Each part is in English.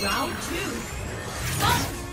Round two.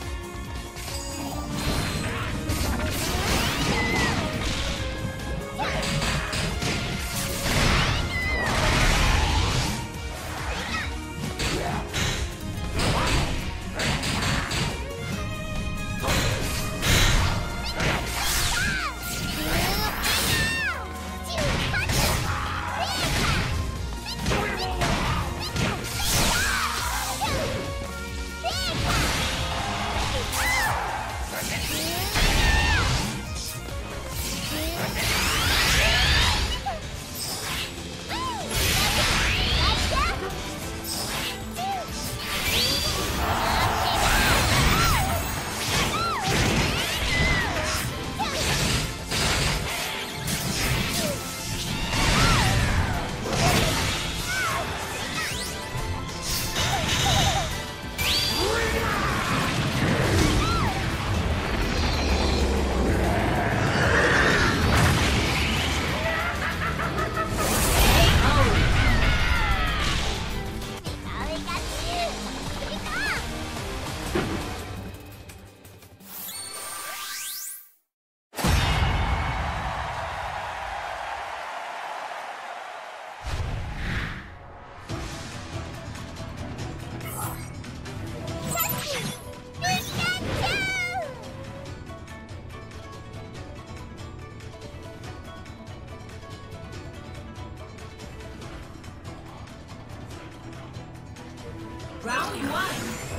Round one.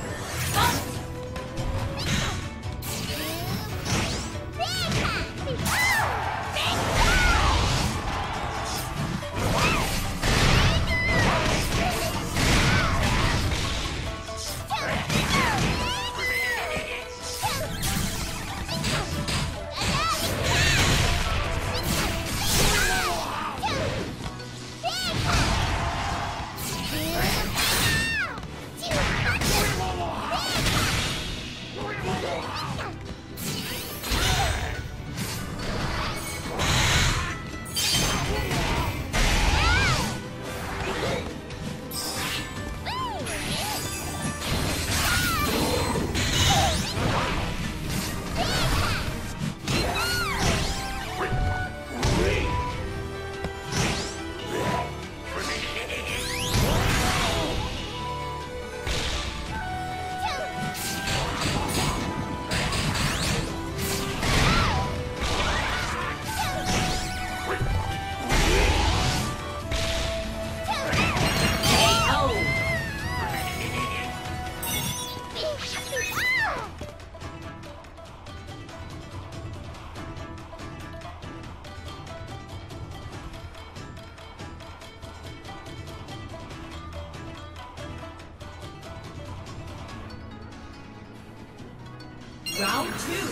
Round two.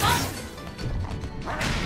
Fight!